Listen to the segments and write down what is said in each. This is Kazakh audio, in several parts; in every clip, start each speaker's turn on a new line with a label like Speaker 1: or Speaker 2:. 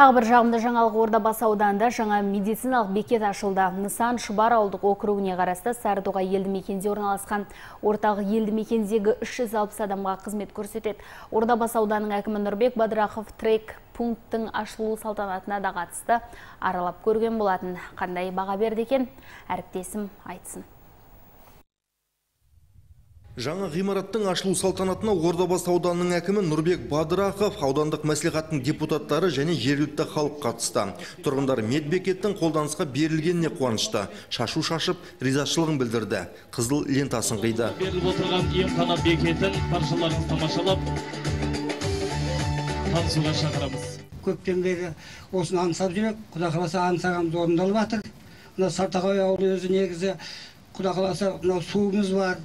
Speaker 1: Тағы бір жағымды жаңалық Ордабасы ауданында жаңа медициналық бекет ашылды. Нысан Шұбар ауылдық округіне қарасты Сарытоғай елді мекенде орналасқан ортағы елді мекендегі 360 адамға қызмет көрсетеді. Ордабасы ауданының әкімі Нұрбек Бадырақов трек пункттің ашылу салтанатына да қатысты аралап көрген болатын. Қандай баға берді екен? Әріптесім айтсын.
Speaker 2: Жаңа ғимараттың ашылу салтанатына Ордабасы ауданының әкімі Нұрбек Бадырақов, аудандық мәслихаттың депутаттары және жергілікті халық қатысты. Тұрғындар медбекеттің қолданысқа берілгеніне қуанышты. Шашу шашып, ризашылығын білдірді. Қызыл лентасын қиды.
Speaker 3: Беріліп отырған емхана бекетін баршаларыңыз тамашалап танысуға шақырамыз.
Speaker 4: көптен бері осыны аңсап жүрек құда қаласа аңсағанымыз орындалып жатыр мына сартағай ауылы өзі негізі құда қаласа мынау суымыз бар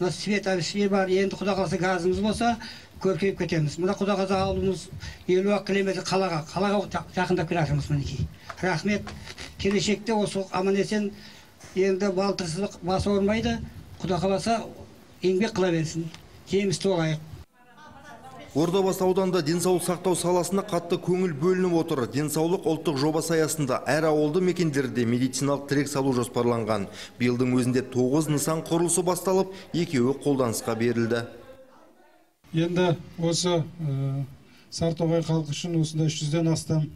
Speaker 4: мына свет свет бар енді құда қаласа газымыз болса көркейіп кетеміз. Мына құда қаласа ауылымыз елу ақ километр қалаға қалаға жақындап келе жатырмыз мінекей. Рахмет. Келешекте осы аман есен. Енді балтырсыздық бас ауырмайды құда қаласа еңбек қыла берсін. Жемісті болайық
Speaker 2: Ордабасы ауданында денсаулық сақтау саласына қатты көңіл бөлініп отыр. Денсаулық ұлттық жобасы аясында әр ауылды мекендерде медициналық тірек салу жоспарланған. Биылдың өзінде 9 нысан құрылысы басталып, екеуі қолданысқа берілді.
Speaker 5: Енді осы ә, халқы үшін осындай 300-ден астам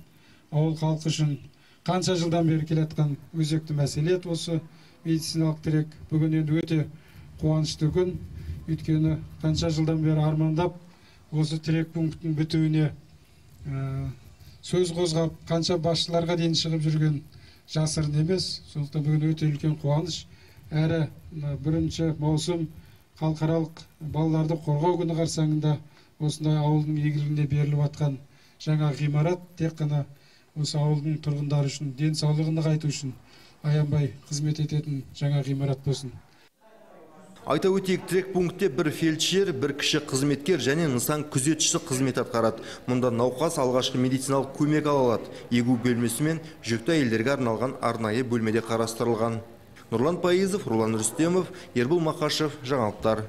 Speaker 5: ауыл халқы үшін қанша жылдан бері келатқан өзекті мәселе осы медициналық тірек. Бүгін енді өте қуанышты күн. Өйткені қанша жылдан бері армандап осы тірек пункттің бітуіне сөз қозғап қанша басшыларға дейін шығып жүрген жасырын емес сондықтан бүгін өте үлкен қуаныш. Әрі бірінші маусым халықаралық балаларды қорғау күні қарсаңында осындай ауылдың игілігіне беріліп жатқан жаңа ғимарат тек қана осы ауылдың тұрғындары үшін денсаулығын нығайту үшін аянбай қызмет ететін жаңа ғимарат болсын.
Speaker 2: Айта өтейік трек пунктте бір фельдшер, бір кіші қызметкер және нысан күзетшісі қызмет атқарады. Мұнда науқас алғашқы медициналық көмек ала алады. Егу бөлмесі мен жүкті әйелдерге арналған арнайы бөлмеде қарастырылған. Нұрлан Пайызов, Рулан Рүстемов, Ербол Мақашев, жаңалықтар.